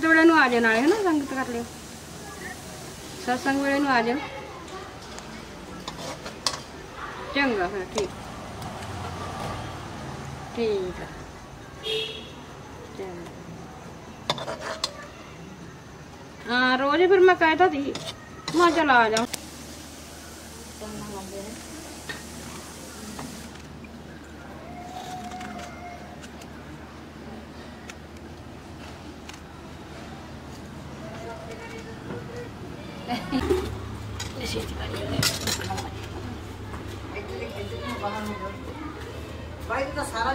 ਸੰਗਤ ਵੇਲੇ ਨੂੰ ਆ ਜਾਓ ਨਾਲੇ ਹਨਾ ਸੰਗਤ ਕਰ ਲਿਓ ਸਤਸੰਗ ਵੇਲੇ ਨੂੰ ਆ ਜਾਓ ਚੰਗਾ ਫਿਰ ਠੀਕ ਠੀਕ ਆ ਚੰਗਾ ਹਾਂ ਰੋਜ਼ ਫਿਰ ਮੈਂ ਕਹਿਤਾ ਸੀ ਮੈਂ ਕਿਹਾ ਚੱਲ ਆ ਜਾ बाइक का सारा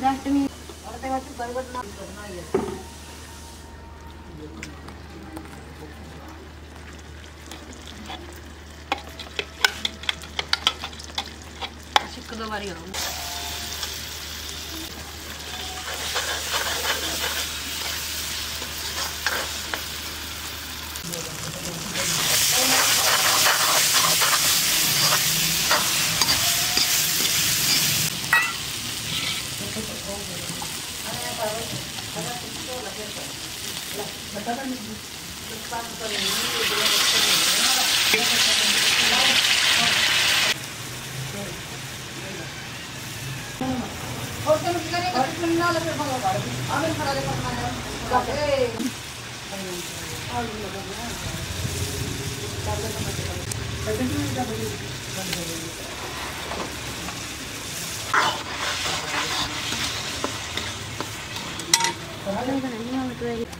लास्ट में और तेरा तो परिवर्तन करना ही है Çıkkı da var yanımda. और चलो बिना नहीं कर सकते ना लगे भगवान बारे में आमिर खड़ा लेकर खाना है और लोगों ने ताकत में मत करो ताकत में जा बड़ी बंद हो गई तो हाल में नहीं हम तो